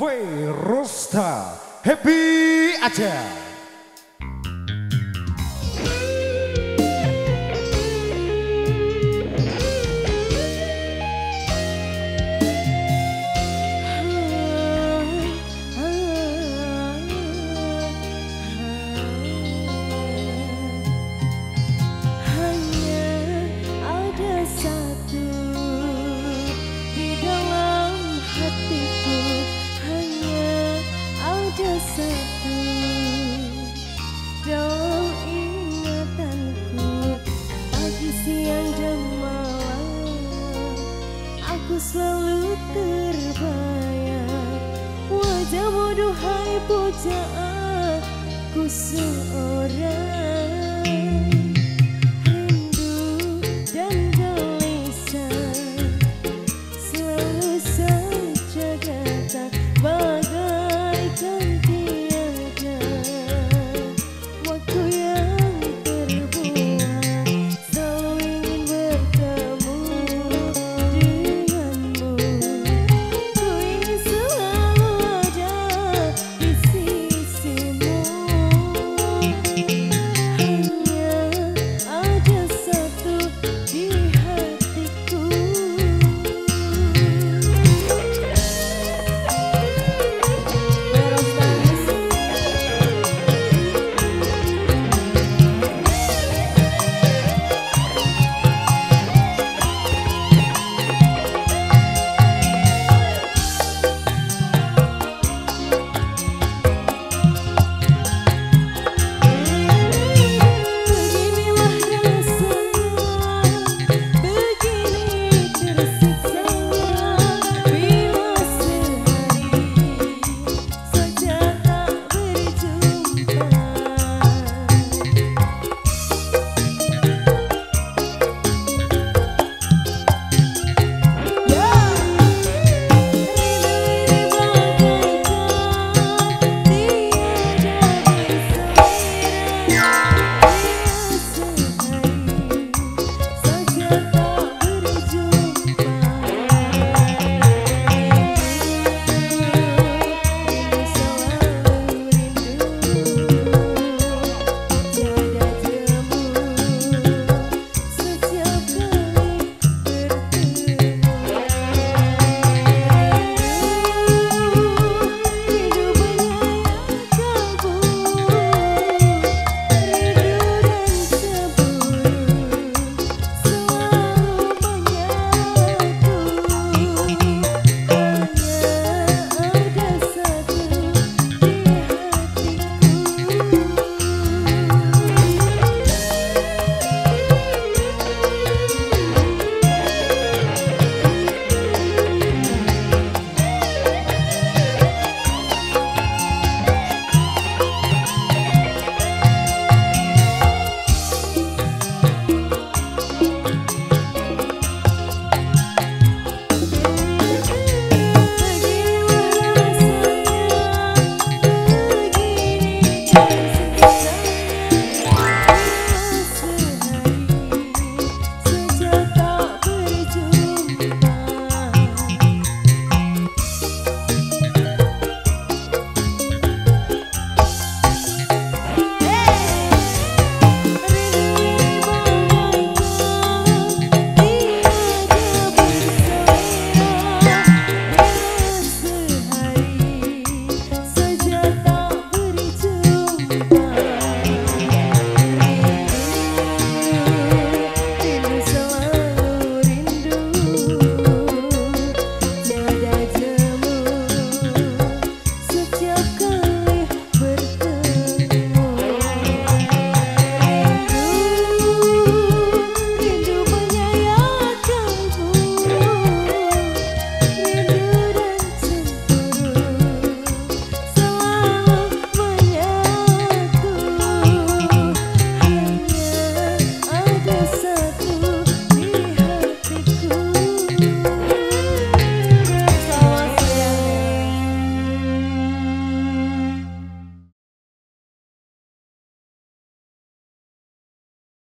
Ferosta Happy aja. Terbayang. Wajahmu duhai pujaanku seorang